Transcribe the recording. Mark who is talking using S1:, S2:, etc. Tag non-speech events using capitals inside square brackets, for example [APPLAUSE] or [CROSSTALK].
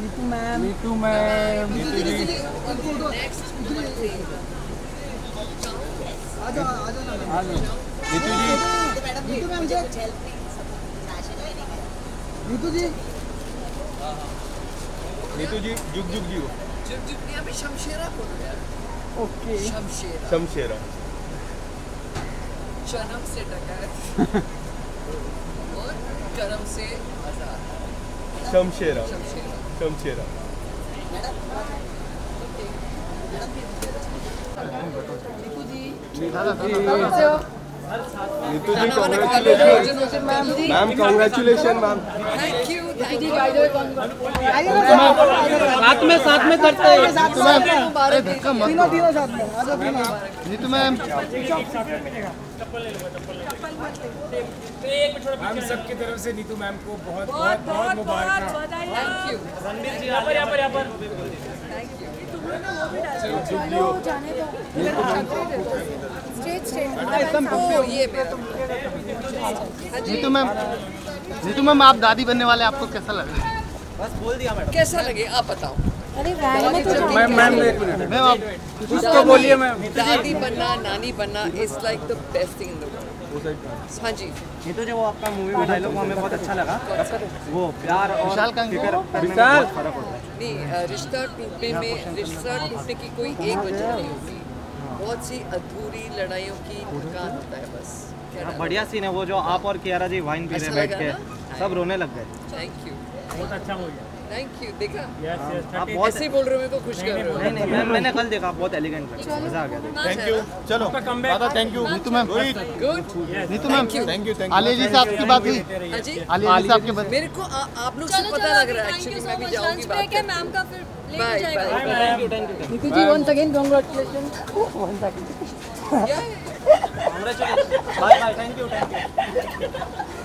S1: Neetu ma'am.
S2: Neetu ma'am.
S1: Neetu ji आ जाओ आ जाओ ना।
S2: नीतू जी।
S1: नीतू मैम जी। नीतू जी।
S2: नीतू जी जुग जुग जी
S3: जुग जुग नहीं अभी शमशेरा बोलो यार
S1: ओके।
S3: शमशेरा।
S2: शमशेरा।
S3: जन्म से डकैत [LAUGHS] और कर्म से आज़ाद।
S2: Shamshera.
S3: Shamshera.
S2: Shamshera Neetu ji congratulation ma'am congratulation ma'am
S3: thank you thank you
S4: साथ में साथ में करते हैं।
S1: तीनों तीनों साथ में
S4: नीतू मैम
S5: हम सबकी तरफ़ से नीतू मैम को बहुत
S6: बहुत
S5: बहुत मुबारक
S4: पर पर पर नीतू मैम नीतू मैम आप दादी बनने वाले आपको कैसा लग रहा है
S3: कैसा लगे? आप बताओ।
S6: अरे वैन तो
S2: मैम मैम एक मिनट
S4: मैम आप
S2: कुछ तो बोलिए मैम।
S3: दादी बनना नानी बनना is like the best thing in the world हाँ जी।
S4: नीतू जो आपका मूवी में डायलॉग हमें बहुत अच्छा लगा वो प्यार और विशाल
S2: विशाल।
S3: नहीं रिश्ता टूटने में रिश्ता टूटने की कोई एक वजह नहीं होती। बहुत सी अधूरी लड़ाइयों की थकान होता है बस।
S4: बढ़िया सीन है वो जो आप और कियारा जी वाइन पी रहे
S3: अच्छा
S4: बैठ के। सब रोने लग गए।
S3: थैंक यू
S5: बहुत अच्छा मूवी
S3: थैंक यू देखा?
S4: आप बहुत
S3: ऐसे बोल रहे हो मेरे को खुश कर रहे हो।
S4: नहीं नहीं मैम मैंने कल देखा बहुत एलिगेंट लगा मज़ा आ गया।
S3: थैंक यू
S2: चलो। दादा thank you
S4: Neetu ma'am.
S3: Good
S4: Neetu ma'am
S2: thank you thank
S4: Alia ji से आपकी बात हुई।
S3: हाँ जी।
S4: आलिया जी से आपकी बात
S3: मेरे को आप लोग से पता लग रहा है एक्चुअली मैं भी जाऊँगी बात करने।
S6: मैम का फिर लेट
S3: बाय
S6: जाएगा।
S4: Thank you thank you
S1: Neetu ji once again congratulation second
S3: या
S4: bye bye thank you thank you